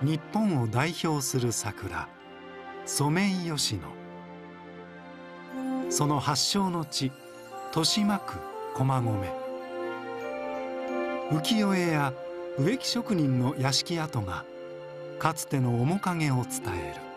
日本を代表する桜ソメイヨシノ。その発祥の地豊島区駒込。浮世絵や植木職人の屋敷跡がかつての面影を伝える。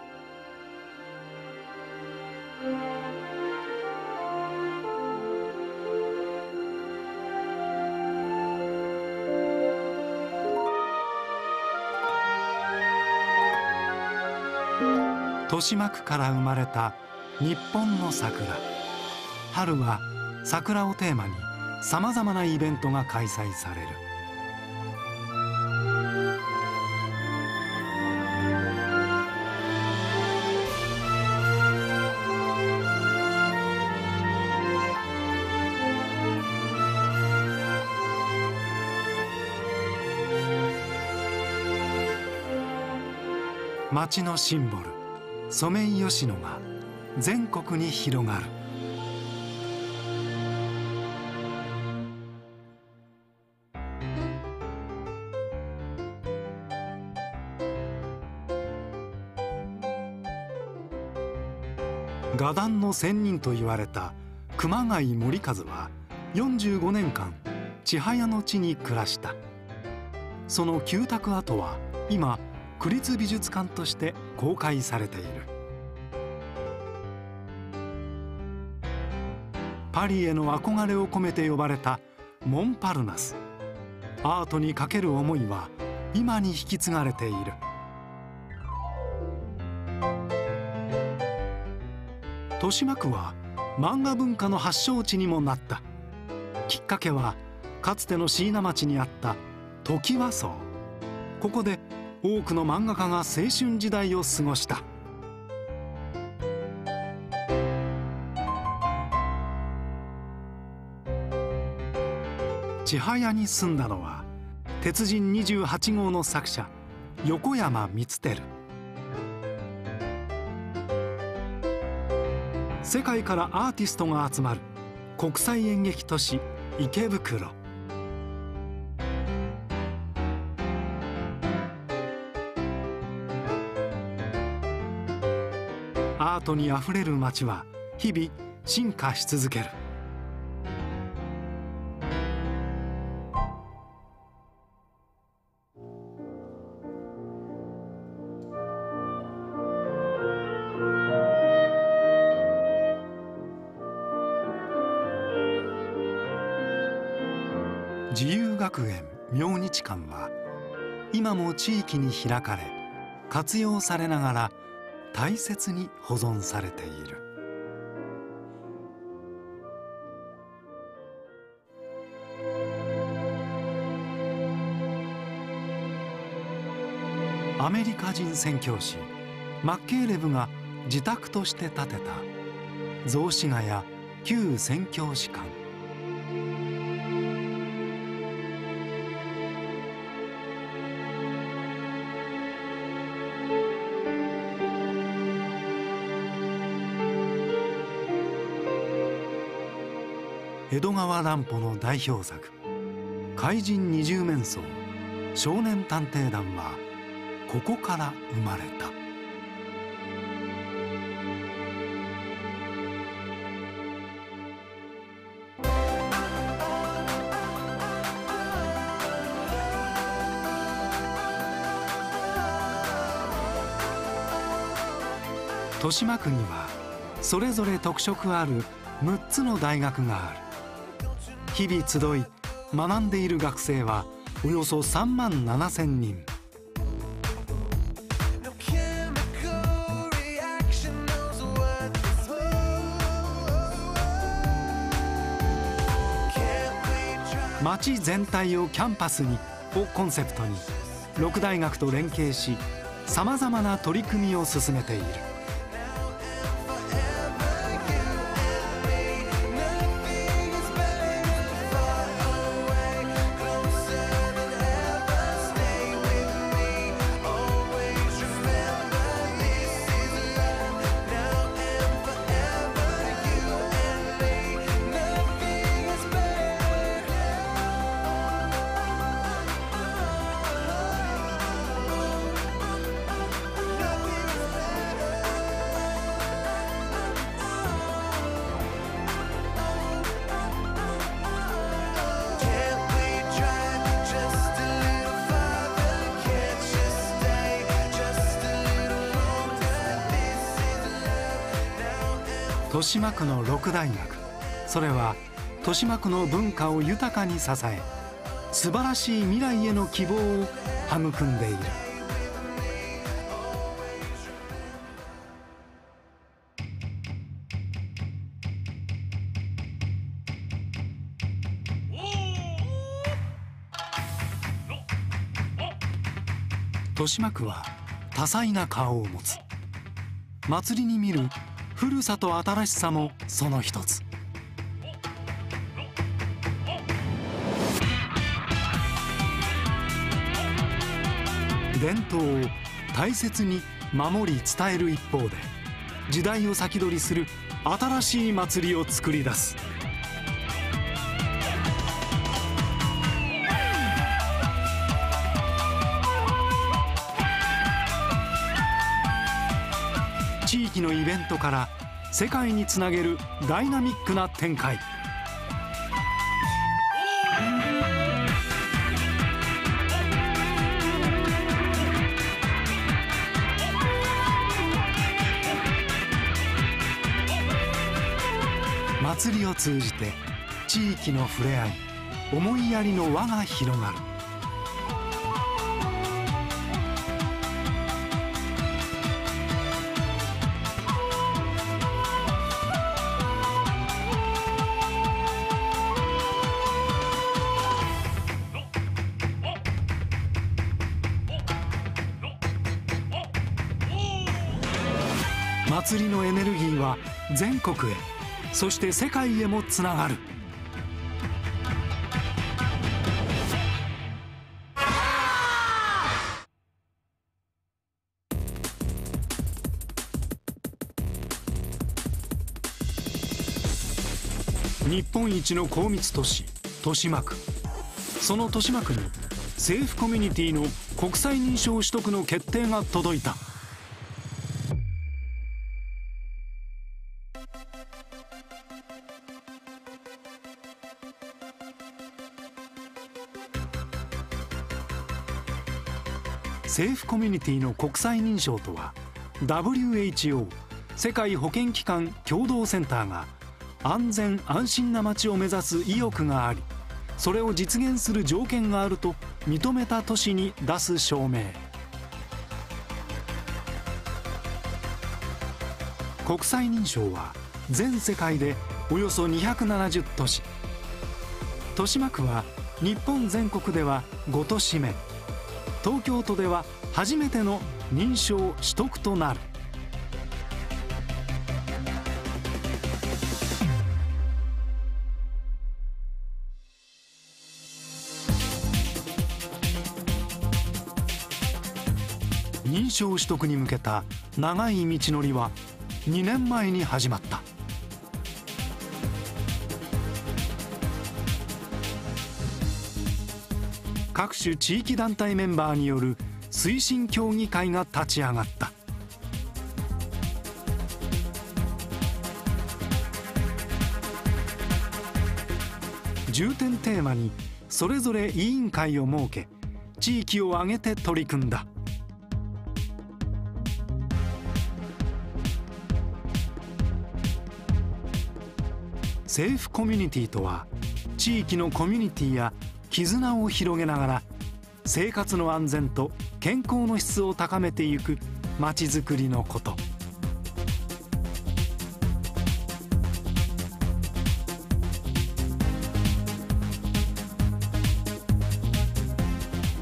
豊島区から生まれた日本の桜。春は桜をテーマにさまざまなイベントが開催される。町のシンボルソメイヨシノが全国に広がる。画壇の仙人と言われた熊谷森和は45年間千早の地に暮らした。その旧宅跡は今区立美術館として公開されている。パリへの憧れを込めて呼ばれたモンパルナス。アートにかける思いは今に引き継がれている。豊島区は漫画文化の発祥地にもなった。きっかけはかつての椎名町にあったトキワ荘。ここで多くの漫画家が青春時代を過ごした。千早に住んだのは鉄人28号の作者横山光輝。世界からアーティストが集まる国際演劇都市池袋。ートにあふれる街は日々進化し続ける。自由学園明日館は今も地域に開かれ活用されながら大切に保存されている。アメリカ人宣教師マッケーレブが自宅として建てた雑司ヶ谷旧宣教師館。江戸川乱歩の代表作「怪人二十面相少年探偵団」はここから生まれた。豊島区にはそれぞれ特色ある6つの大学がある。日々集い学んでいる学生はおよそ3万7千人。町全体をキャンパスにをコンセプトに6大学と連携しさまざまな取り組みを進めている。豊島区の六大学。それは豊島区の文化を豊かに支え素晴らしい未来への希望を育んでいる。豊島区は多彩な顔を持つ。祭りに見る古さと新しさもその一つ。伝統を大切に守り伝える一方で時代を先取りする新しい祭りを作り出す。地域のイベントから世界につなげるダイナミックな展開。祭りを通じて地域の触れ合い思いやりの輪が広がる。祭りのエネルギーは全国へ。そして世界へもつながる。日本一の高密都市豊島区。その豊島区に政府コミュニティの国際認証取得の決定が届いた。政府コミュニティの国際認証とは WHO 世界保健機関共同センターが安全安心な街を目指す意欲がありそれを実現する条件があると認めた都市に出す証明。国際認証は全世界でおよそ270都市。豊島区は日本全国では5都市目。東京都では初めての認証取得となる。認証取得に向けた長い道のりは2年前に始まった。各種地域団体メンバーによる推進協議会が立ち上がった。重点テーマにそれぞれ委員会を設け地域を挙げて取り組んだ。政府コミュニティとは地域のコミュニティや絆を広げながら生活の安全と健康の質を高めていくまちづくりのこと。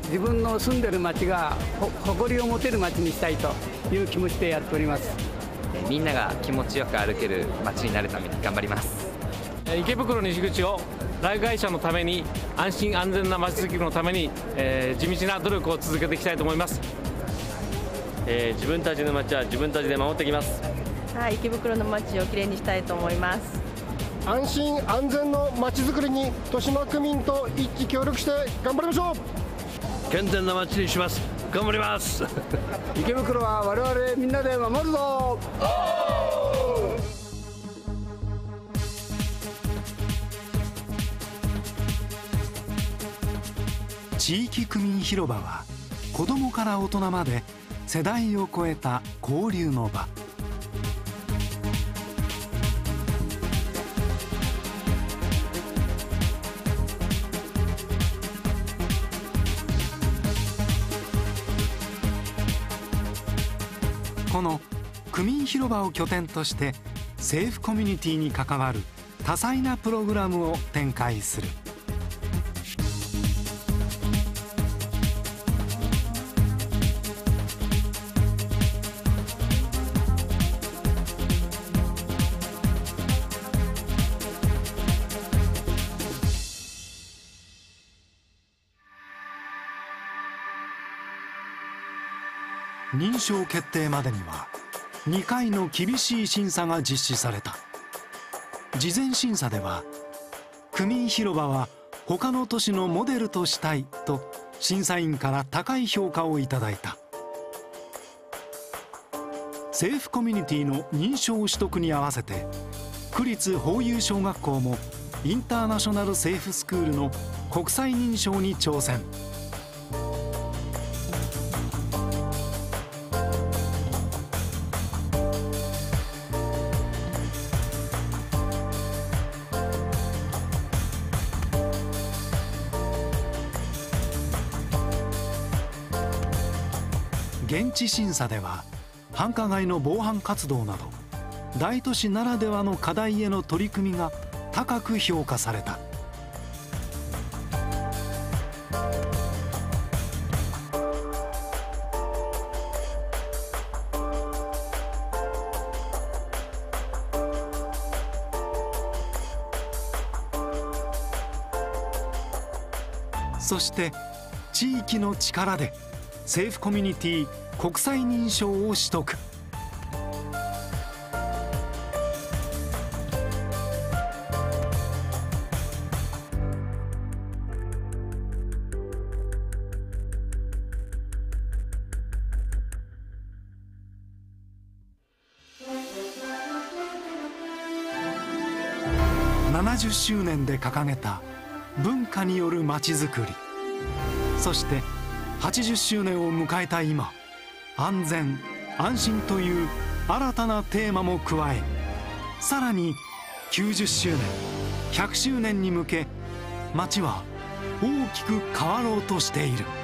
自分の住んでる町が誇りを持てる町にしたいという気持ちでやっております。みんなが気持ちよく歩ける街になるために頑張ります池袋西口を来会者のために安心安全なまちづくりのために、えー、地道な努力を続けていきたいと思います、えー、自分たちの街は自分たちで守ってきます。はい池袋の街をきれいにしたいと思います。安心安全の街づくりに豊島区民と一致協力して頑張りましょう。健全な街にします。頑張ります。池袋は我々みんなで守るぞ 地域区民広場は子どもから大人まで世代を超えた交流の場この区民広場を拠点として政府コミュニティに関わる多彩なプログラムを展開する。認証決定までには2回の厳しい審査が実施された。事前審査では区民広場は他の都市のモデルとしたいと審査員から高い評価をいただいた。政府コミュニティの認証取得に合わせて区立法有小学校もインターナショナルセーフスクールの国際認証に挑戦。現地審査では繁華街の防犯活動など大都市ならではの課題への取り組みが高く評価された。そして地域の力で政府コミュニティ国際認証を取得。70周年で掲げた文化によるまちづくり。そして80周年を迎えた今安全安心という新たなテーマも加えさらに90周年100周年に向け街は大きく変わろうとしている。